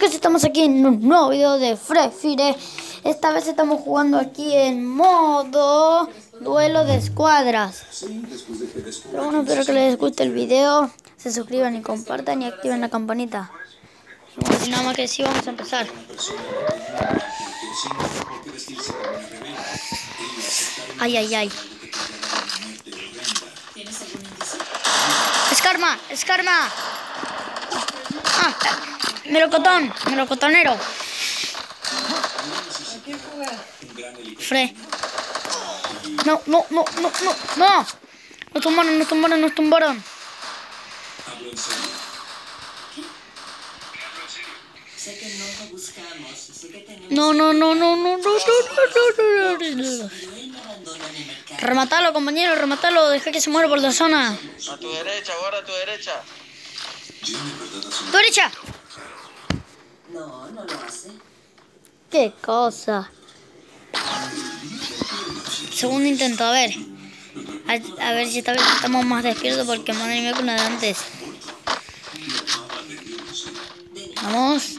Chicos, estamos aquí en un nuevo video de Free Fire. Esta vez estamos jugando aquí en modo duelo de escuadras. Pero bueno, espero que les guste el video. Se suscriban y compartan y activen la campanita. Bueno, nada más que decir, vamos a empezar. Ay, ay, ay. Escarma, escarma. Ah, melocotón, melocotonero. Fre. No, no, no, no, no, no. Nos tumbaron, nos tumbaron, nos tumbaron. Sé que no lo buscamos, sé que tenemos No, no, no, no, no, no, no, no, no, no, no, en. Rematalo, compañero, rematalo. Deja que se muera por la zona. A tu derecha, ahora a tu derecha. ¡Tu derecha! No, no lo hace. ¡Qué cosa! Segundo intento, a ver. A, a ver si esta vez estamos más despiertos porque madre mía con la de antes. Vamos.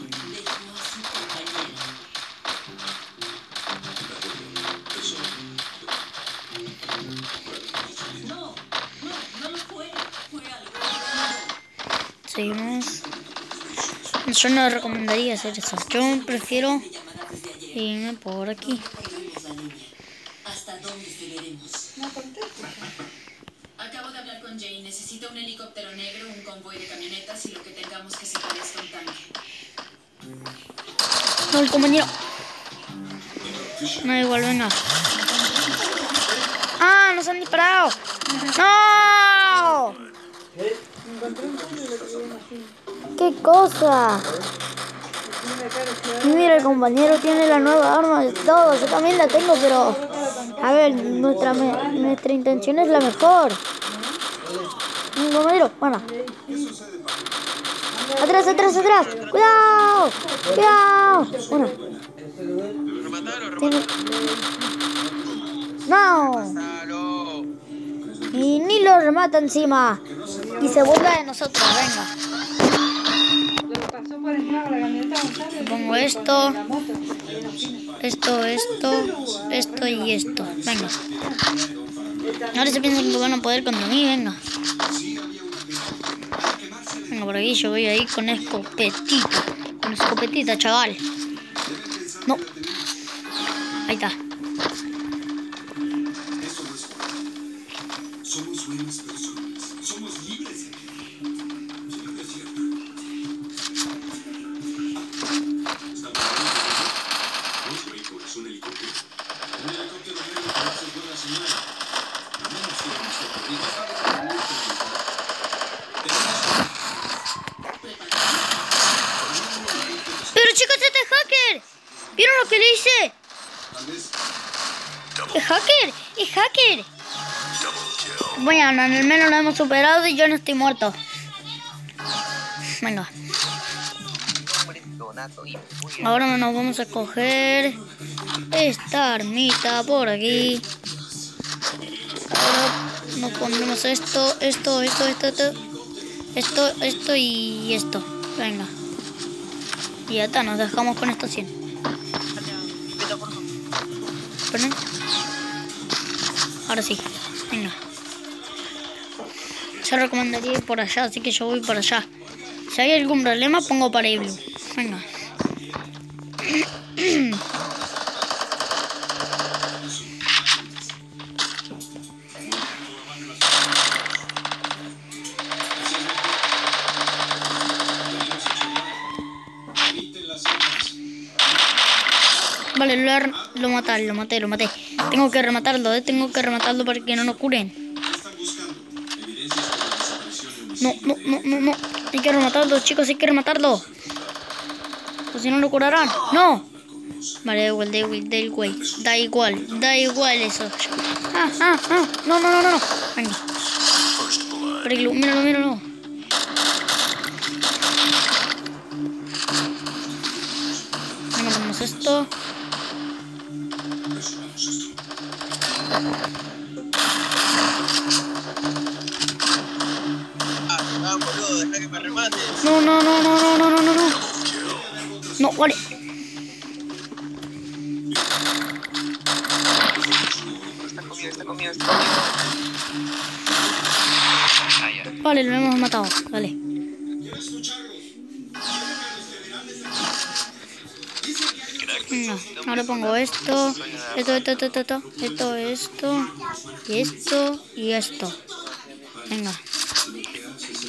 Seguimos. Yo no recomendaría hacer eso. Yo prefiero irme por aquí. ¿Hasta dónde? Acabo de hablar con Jane. Necesito un helicóptero negro, un convoy de camionetas y lo que tengamos que se parezca a un tanque. No, el compañero. No, igual, venga. ¡Ah! ¡Nos han disparado! ¡No! ¡Qué cosa! Mira, el compañero tiene la nueva arma de todo. Yo también la tengo, pero... A ver, nuestra, me- nuestra intención es la mejor. Mi compañero, bueno. Atrás, atrás, atrás. Cuidado. Cuidado. Bueno, tiene... No. Y ni lo remata encima. Y se burla de nosotros, venga. Pongo esto, esto, esto, esto y esto. Venga. Ahora se piensan que van a poder contra venga. Venga, por aquí yo voy ahí con escopetita. Con escopetita, chaval. No. Ahí está. Somos buenas Pero chicos, este es hacker. ¿Vieron lo que le hice? ¿Es hacker? ¿Es hacker? Bueno, al menos lo hemos superado y yo no estoy muerto. Venga, ahora nos vamos a coger esta armita por aquí. Ahora nos ponemos esto, esto, esto, esto, esto, esto, esto y esto. Venga. Y ya está, nos dejamos con estos 100. Perdón. Ahora sí, venga. Yo recomendaría ir por allá, así que yo voy por allá. Si hay algún problema, pongo para Blue. Venga. Vale, lo, lo maté, lo maté, lo maté. Tengo que rematarlo, eh, tengo que rematarlo para que no nos curen. No, no, no, no, no. Hay que rematarlo, chicos, hay que rematarlo. O si no lo curarán. ¡No! Vale, da igual, da igual, da igual. Da igual, da igual eso. Ah, ah, ah. No, no, no, no. no. Venga. Pero míralo, míralo. Esto. No. No, no, no, no, no, no, no, no. No, vale. Está está está. Vale, lo hemos matado. Vale. No, ahora pongo esto, esto, esto, esto, esto, esto, esto, y esto, y esto. Venga.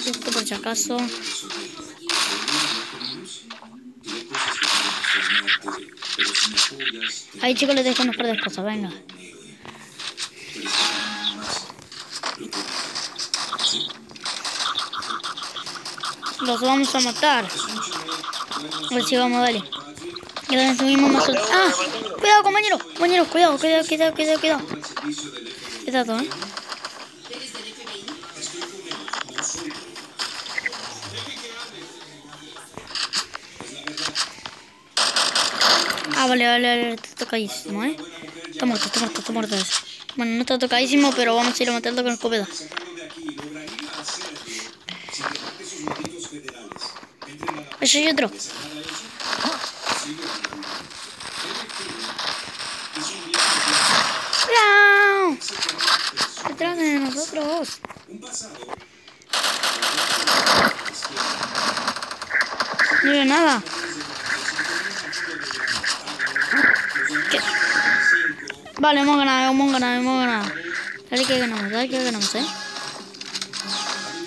Esto por si acaso. Ahí chicos les dejo unas par de cosas, venga. Los vamos a matar. A ver si vamos, dale. Y subimos más ¡Ah! Cuidado, compañero. Compañero, cuidado, cuidado, cuidado, cuidado, cuidado. Cuidado, eh. Ah, vale, vale, vale, está tocadísimo, eh. Está muerto, está muerto, está muerto eso. Bueno, no está tocadísimo, pero vamos a ir a matarlo con escopeta. Eso y otro. ¡Cuidado! Detrás de nosotros. No veo nada. Vale, hemos ganado, hemos ganado, hemos ganado. Dale que ganamos, dale que ganamos, eh.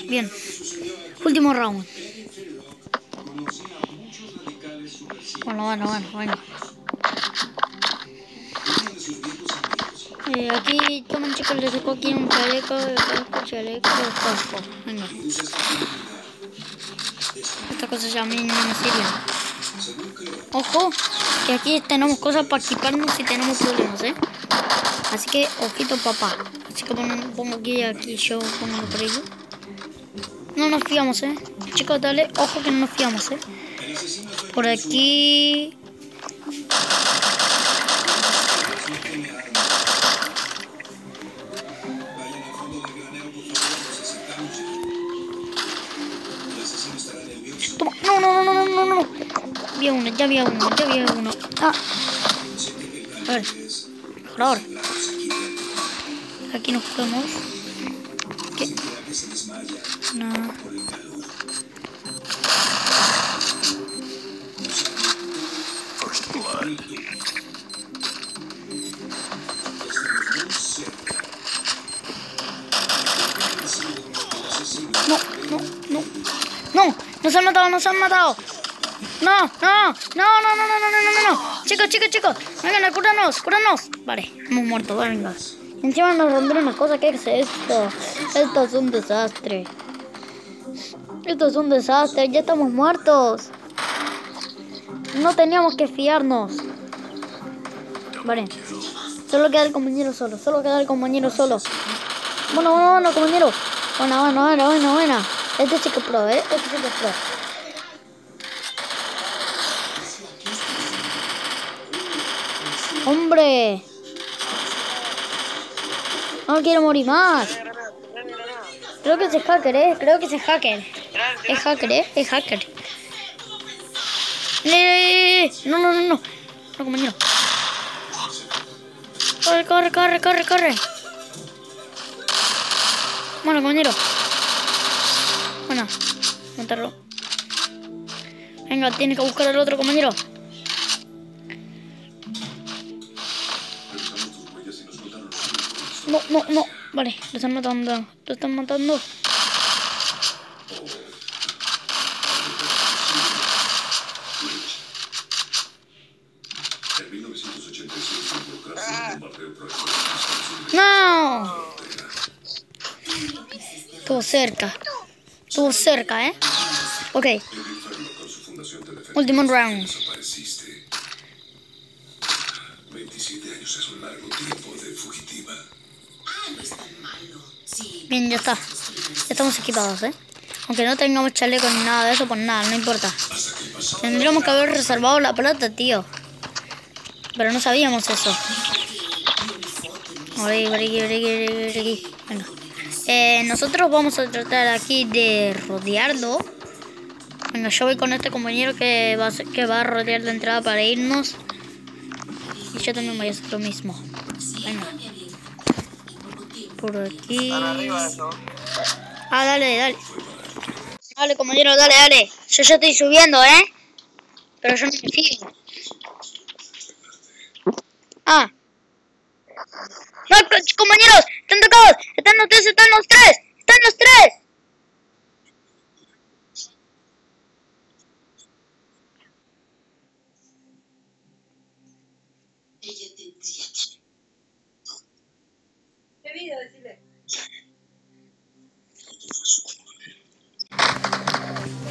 Bien. Último round. Bueno, bueno, bueno, bueno. Eh, aquí, tomen chicos, les dejo aquí un chaleco, casco, chaleco, el casco. Venga. Estas cosas ya a mí no me sirven. Ojo, que aquí tenemos cosas para equiparnos si tenemos problemas, ¿eh? Así que, ojito papá. Así que pongo, pongo aquí, aquí yo, pongo por ello. No nos fiamos, ¿eh? Chicos, dale, ojo que no nos fiamos, ¿eh? Por aquí... Había uno, ya había uno, ya había uno. Ah. A ver. Aquí nos podemos. ¿Qué? No. No, no, no. No, nos han matado, nos han matado. No, no, no, no, no, no, no, no, no, no. Chicos, chicos, chicos. Vengan a curarnos, curarnos. Vale, hemos muerto, venga. Encima nos rompen una cosa, ¿qué es esto? Esto es un desastre. Esto es un desastre, ya estamos muertos. No teníamos que fiarnos. Vale. Solo queda el compañero solo, solo queda el compañero solo. Bueno, bueno, bueno, compañero. Buena, buena, buena, buena, buena. Este chico pro, ¿eh? Este chico pro. ¡Hombre! No quiero morir más. Creo que es hacker, ¿eh? Creo que es hacker. Es hacker, ¿eh? Es hacker. ¡Eh! No, no, no, no. No. Corre, corre, corre, corre, corre. Bueno, compañero. Bueno, matarlo. Venga, tiene que buscar al otro compañero. No, no, no. Vale, lo están matando. Lo están matando. En 1986 involucrarse en un bombardeo proactivo. ¡No! Estuvo cerca. Estuvo cerca, ¿eh? Ok, último round. desapareciste. 27 años es un largo tiempo de fugitiva. Bien, ya está. Ya estamos equipados, ¿eh? Aunque no tengamos chaleco ni nada de eso, pues nada, no importa. Tendríamos que haber reservado la plata, tío. Pero no sabíamos eso. Por aquí, por aquí, por aquí, por aquí. Eh, nosotros vamos a tratar aquí de rodearlo. Venga, yo voy con este compañero que va a, que va a rodear la entrada para irnos. Y yo también voy a hacer lo mismo. Por aquí. Están arriba eso. Ah, dale, dale. Dale, compañero, dale, dale. Yo ya estoy subiendo, ¿eh? Pero yo no me fío. Ah. No, co- compañeros, están tocados. Están los tres, están los tres. Están los tres.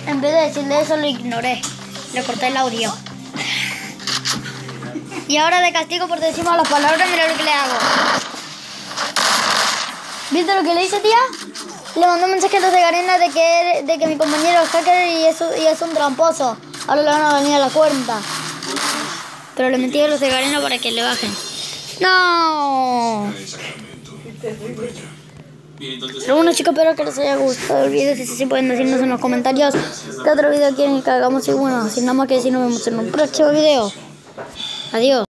En vez de decirle eso, lo ignoré. Le corté el audio. Y ahora de castigo por decir malas palabras, mira lo que le hago. ¿Viste lo que le hice, tía? Le mandó un mensaje a los de Garena de que, de que mi compañero es hacker y es, y es un tramposo. Ahora le van a venir a la cuenta. Pero le mentí a los de Garena para que le bajen. ¡No! Pero bueno chicos, espero que les haya gustado el video. Si sí, sí pueden decirnos en los comentarios qué otro video quieren que hagamos. Y bueno, sin nada más que decir, nos vemos en un próximo video. Adiós.